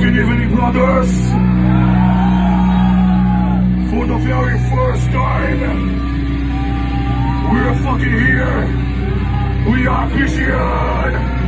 fucking evening, brothers. For the very first time, we're fucking here. We are Christian.